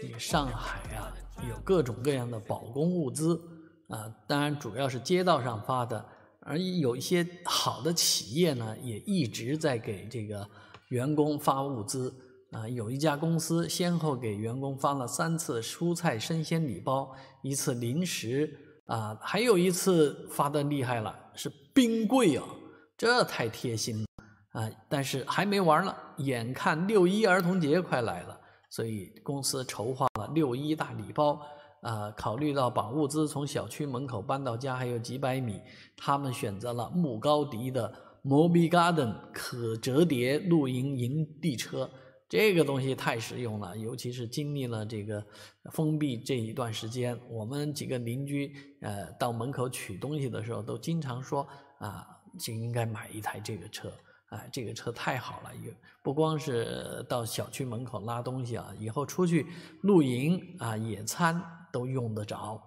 这个上海啊，有各种各样的保供物资啊，当然主要是街道上发的，而有一些好的企业呢，也一直在给这个员工发物资啊。有一家公司先后给员工发了三次蔬菜生鲜礼包，一次零食啊，还有一次发的厉害了，是冰柜啊，这太贴心了。啊！但是还没完了，眼看六一儿童节快来了，所以公司筹划了六一大礼包。啊，考虑到把物资从小区门口搬到家还有几百米，他们选择了穆高迪的 Mobi Garden 可折叠露营营地车。这个东西太实用了，尤其是经历了这个封闭这一段时间，我们几个邻居呃到门口取东西的时候，都经常说啊，就应该买一台这个车。哎，这个车太好了，也不光是到小区门口拉东西啊，以后出去露营啊、野餐都用得着。